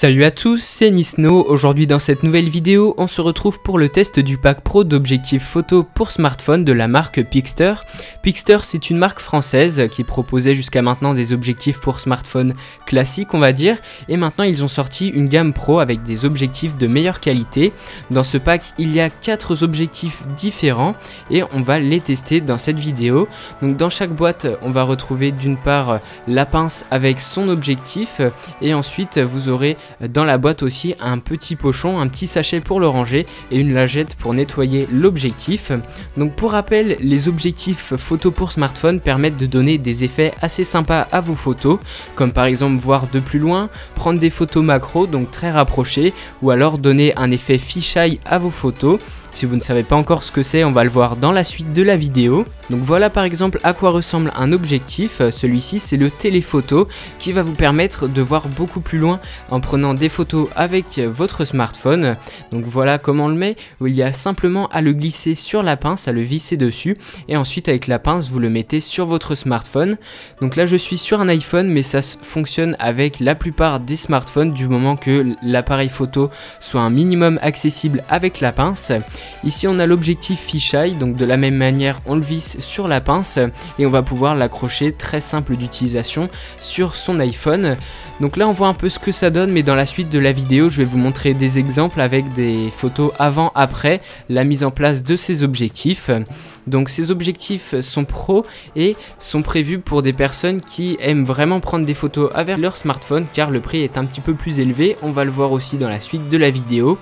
Salut à tous, c'est Nisno. Aujourd'hui dans cette nouvelle vidéo, on se retrouve pour le test du pack pro d'objectifs photo pour smartphone de la marque Pixter. Pixter, c'est une marque française qui proposait jusqu'à maintenant des objectifs pour smartphone classiques, on va dire, et maintenant ils ont sorti une gamme pro avec des objectifs de meilleure qualité. Dans ce pack, il y a 4 objectifs différents et on va les tester dans cette vidéo. Donc dans chaque boîte, on va retrouver d'une part la pince avec son objectif et ensuite vous aurez dans la boîte aussi un petit pochon, un petit sachet pour le ranger et une lingette pour nettoyer l'objectif. Donc pour rappel, les objectifs photo pour smartphone permettent de donner des effets assez sympas à vos photos, comme par exemple voir de plus loin, prendre des photos macro, donc très rapprochées, ou alors donner un effet fisheye à vos photos. Si vous ne savez pas encore ce que c'est, on va le voir dans la suite de la vidéo. Donc voilà par exemple à quoi ressemble un objectif, celui-ci c'est le téléphoto qui va vous permettre de voir beaucoup plus loin en prenant des photos avec votre smartphone. Donc voilà comment on le met, il y a simplement à le glisser sur la pince, à le visser dessus et ensuite avec la pince vous le mettez sur votre smartphone. Donc là je suis sur un iPhone mais ça fonctionne avec la plupart des smartphones du moment que l'appareil photo soit un minimum accessible avec la pince. Ici on a l'objectif fisheye, donc de la même manière on le visse sur la pince et on va pouvoir l'accrocher très simple d'utilisation sur son iPhone. Donc là on voit un peu ce que ça donne mais dans la suite de la vidéo je vais vous montrer des exemples avec des photos avant après la mise en place de ces objectifs. Donc ces objectifs sont pro et sont prévus pour des personnes qui aiment vraiment prendre des photos avec leur smartphone car le prix est un petit peu plus élevé, on va le voir aussi dans la suite de la vidéo.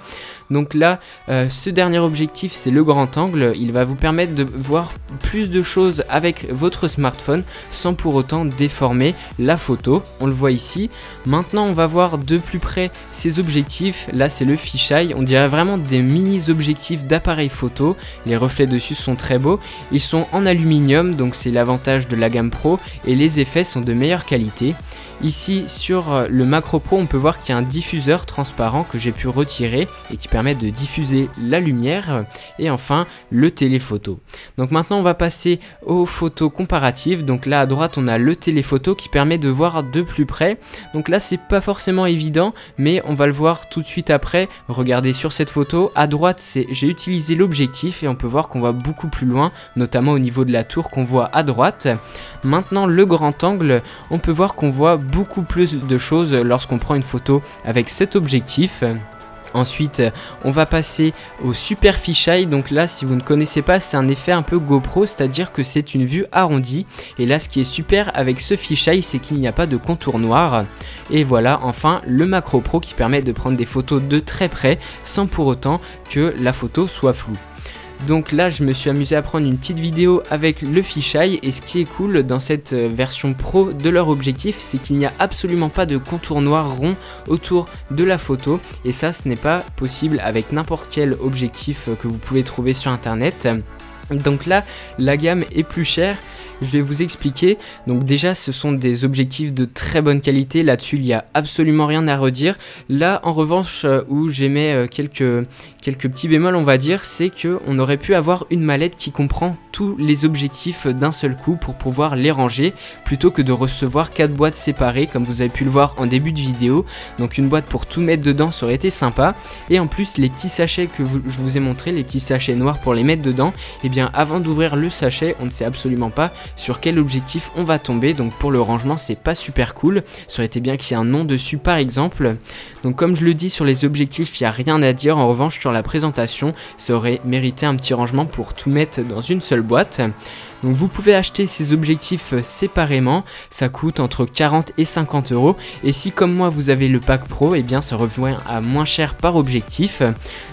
Donc là, euh, ce dernier objectif, c'est le grand angle. Il va vous permettre de voir plus de choses avec votre smartphone sans pour autant déformer la photo. On le voit ici. Maintenant, on va voir de plus près ces objectifs. Là, c'est le fisheye. On dirait vraiment des mini objectifs d'appareil photo. Les reflets dessus sont très beaux. Ils sont en aluminium, donc c'est l'avantage de la gamme Pro. Et les effets sont de meilleure qualité. Ici sur euh, le Macro Pro on peut voir qu'il y a un diffuseur transparent que j'ai pu retirer et qui de diffuser la lumière et enfin le téléphoto. Donc maintenant on va passer aux photos comparatives. Donc là à droite on a le téléphoto qui permet de voir de plus près. Donc là c'est pas forcément évident mais on va le voir tout de suite après. Regardez sur cette photo à droite c'est j'ai utilisé l'objectif et on peut voir qu'on voit beaucoup plus loin notamment au niveau de la tour qu'on voit à droite. Maintenant le grand angle on peut voir qu'on voit beaucoup plus de choses lorsqu'on prend une photo avec cet objectif. Ensuite, on va passer au super fisheye. Donc là, si vous ne connaissez pas, c'est un effet un peu GoPro, c'est-à-dire que c'est une vue arrondie. Et là, ce qui est super avec ce fisheye, c'est qu'il n'y a pas de contour noir. Et voilà, enfin, le Macro Pro qui permet de prendre des photos de très près sans pour autant que la photo soit floue. Donc là, je me suis amusé à prendre une petite vidéo avec le fisheye et ce qui est cool dans cette euh, version pro de leur objectif, c'est qu'il n'y a absolument pas de contour noir rond autour de la photo et ça, ce n'est pas possible avec n'importe quel objectif euh, que vous pouvez trouver sur internet. Donc là, la gamme est plus chère je vais vous expliquer. Donc déjà, ce sont des objectifs de très bonne qualité. Là-dessus, il n'y a absolument rien à redire. Là, en revanche, euh, où j'émets euh, quelques, quelques petits bémols, on va dire, c'est qu'on aurait pu avoir une mallette qui comprend tous les objectifs d'un seul coup pour pouvoir les ranger, plutôt que de recevoir quatre boîtes séparées, comme vous avez pu le voir en début de vidéo. Donc une boîte pour tout mettre dedans, ça aurait été sympa. Et en plus, les petits sachets que je vous ai montré, les petits sachets noirs pour les mettre dedans, et eh bien avant d'ouvrir le sachet, on ne sait absolument pas sur quel objectif on va tomber. Donc pour le rangement, c'est pas super cool. Ça aurait été bien qu'il y ait un nom dessus par exemple. Donc comme je le dis sur les objectifs, il n'y a rien à dire. En revanche, sur la présentation, ça aurait mérité un petit rangement pour tout mettre dans une seule boîte. Donc vous pouvez acheter ces objectifs euh, séparément, ça coûte entre 40 et 50 euros. Et si comme moi vous avez le pack pro, et eh bien ça revient à moins cher par objectif.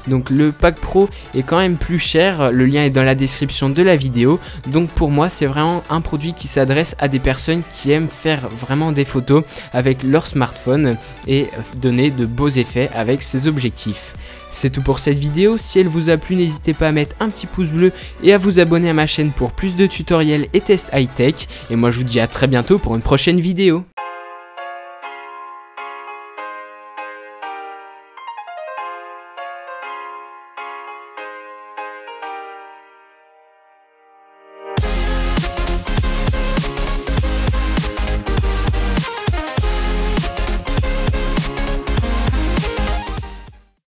Donc le pack pro est quand même plus cher, le lien est dans la description de la vidéo. Donc pour moi c'est vraiment un produit qui s'adresse à des personnes qui aiment faire vraiment des photos avec leur smartphone et donner de beaux effets avec ces objectifs. C'est tout pour cette vidéo, si elle vous a plu n'hésitez pas à mettre un petit pouce bleu et à vous abonner à ma chaîne pour plus de tutoriels et tests high-tech. Et moi je vous dis à très bientôt pour une prochaine vidéo.